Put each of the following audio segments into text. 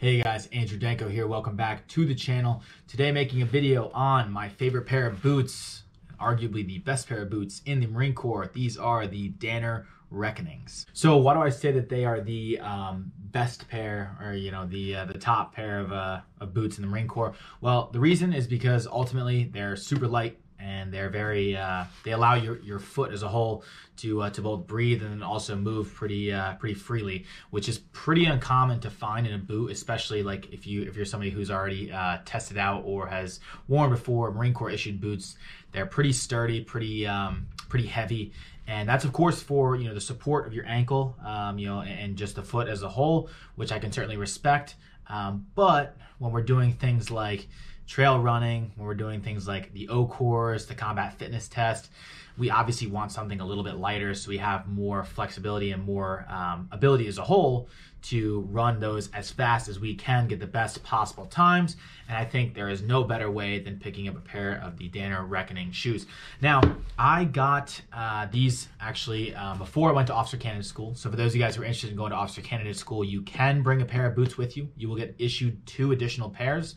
Hey guys, Andrew Danko here. Welcome back to the channel. Today making a video on my favorite pair of boots, arguably the best pair of boots in the Marine Corps. These are the Danner Reckonings. So why do I say that they are the um, best pair or, you know, the uh, the top pair of, uh, of boots in the Marine Corps? Well, the reason is because ultimately they're super light, and they're very uh, they allow your, your foot as a whole to uh, to both breathe and also move pretty uh, pretty freely, which is pretty uncommon to find in a boot, especially like if you if you're somebody who's already uh, tested out or has worn before Marine Corps issued boots. They're pretty sturdy, pretty um, pretty heavy, and that's of course for you know the support of your ankle, um, you know, and just the foot as a whole, which I can certainly respect. Um, but when we're doing things like trail running, when we're doing things like the O course, the combat fitness test, we obviously want something a little bit lighter so we have more flexibility and more um, ability as a whole to run those as fast as we can, get the best possible times. And I think there is no better way than picking up a pair of the Danner Reckoning shoes. Now, I got uh, these actually um, before I went to Officer Candidate School. So for those of you guys who are interested in going to Officer Candidate School, you can bring a pair of boots with you. You will get issued two additional pairs.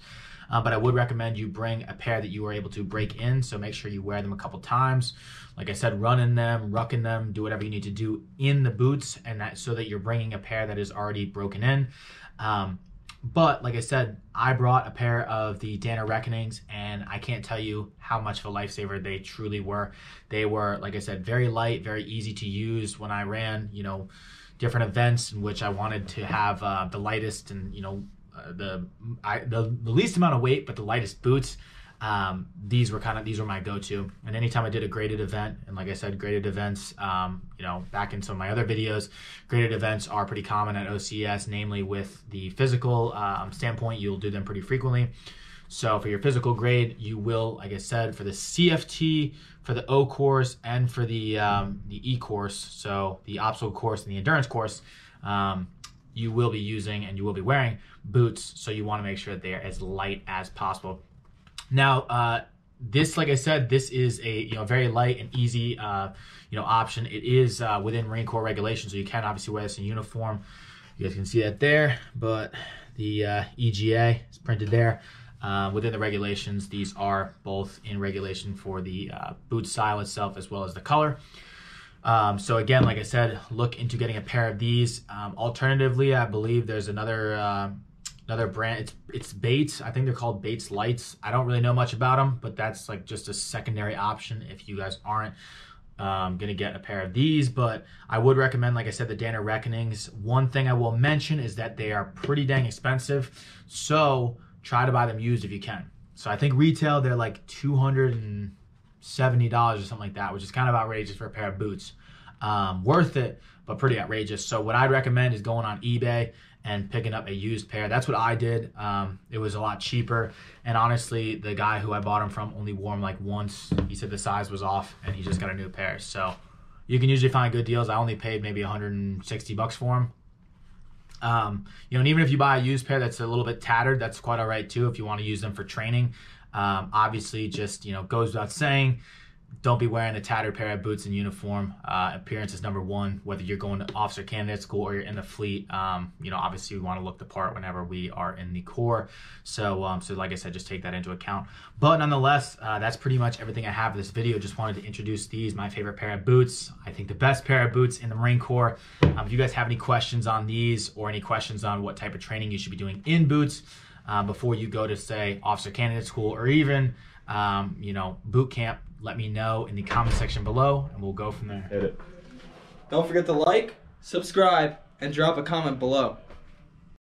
Uh, but I would recommend you bring a pair that you are able to break in. So make sure you wear them a couple times. Like I said, run in them, ruck in them, do whatever you need to do in the boots, and that so that you're bringing a pair that is already broken in. Um, but like I said, I brought a pair of the Danner Reckonings, and I can't tell you how much of a lifesaver they truly were. They were, like I said, very light, very easy to use when I ran, you know, different events in which I wanted to have uh, the lightest and, you know, uh, the, I, the the least amount of weight, but the lightest boots. Um, these were kind of these were my go-to. And anytime I did a graded event, and like I said, graded events, um, you know, back in some of my other videos, graded events are pretty common at OCS, namely with the physical um, standpoint, you'll do them pretty frequently. So for your physical grade, you will, like I said, for the CFT, for the O course, and for the um, the E course, so the obstacle course and the endurance course, um, you will be using and you will be wearing boots. So you want to make sure that they are as light as possible. Now, uh, this, like I said, this is a you know very light and easy uh, you know option. It is uh, within Marine Corps regulations, so you can obviously wear this in uniform. You guys can see that there, but the uh, EGA is printed there. Uh, within the regulations, these are both in regulation for the uh, boot style itself as well as the color. Um, so again, like I said, look into getting a pair of these. Um, alternatively, I believe there's another uh, another brand. It's it's Bates. I think they're called Bates Lights. I don't really know much about them, but that's like just a secondary option if you guys aren't um, gonna get a pair of these. But I would recommend, like I said, the Danner Reckonings. One thing I will mention is that they are pretty dang expensive, so try to buy them used if you can. So I think retail they're like two hundred and seventy dollars or something like that, which is kind of outrageous for a pair of boots. Um, worth it, but pretty outrageous. So what I'd recommend is going on eBay and picking up a used pair. That's what I did. Um, it was a lot cheaper, and honestly, the guy who I bought them from only wore them like once. He said the size was off, and he just got a new pair. So you can usually find good deals. I only paid maybe 160 bucks for them. Um, you know, and even if you buy a used pair that's a little bit tattered, that's quite all right too if you want to use them for training. Um, obviously, just you know, goes without saying, don't be wearing a tattered pair of boots in uniform. Uh, appearance is number one, whether you're going to officer candidate school or you're in the fleet. Um, you know, obviously we want to look the part whenever we are in the Corps. So, um, so like I said, just take that into account. But nonetheless, uh, that's pretty much everything I have for this video. Just wanted to introduce these, my favorite pair of boots. I think the best pair of boots in the Marine Corps. Um, if you guys have any questions on these or any questions on what type of training you should be doing in boots, uh, before you go to say officer candidate school or even um, you know boot camp let me know in the comment section below and we'll go from there Hit it. Don't forget to like, subscribe, and drop a comment below.